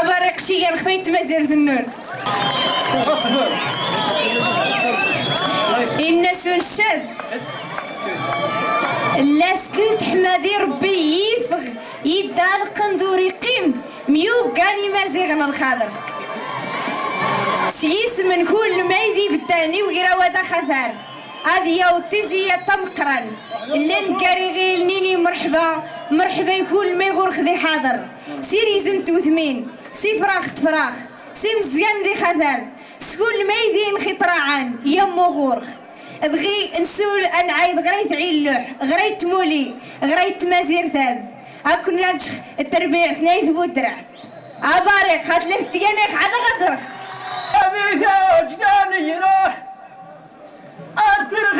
أبارك شي خفيت مزير ذنون. الناس ونشاد لا سكنت حمادي ربي يفغ يدا القندور يقيم ميو كاني مازيغنا الخضر سيس من كل ما يزيب الثاني وقرا ودا خثار هذه يا وتزي تمقرن. لين كاري غير نيني مرحبا. مرحبا يكون ما يغور خذي حاضر. سيري زنت وثمين سي فراخ تفراخ سي مزيان دي خثار سكول ما يدين خطرعان يا مغورخ دغي نسول أنا عايد غريت عيلوح غريت مولي غريت مازير ثاذ. هاكن نجخ التربيع ثنايث بودرع عبارك هات له تيانيخ عدا غدرخ. يا وجداني يروح. الترخي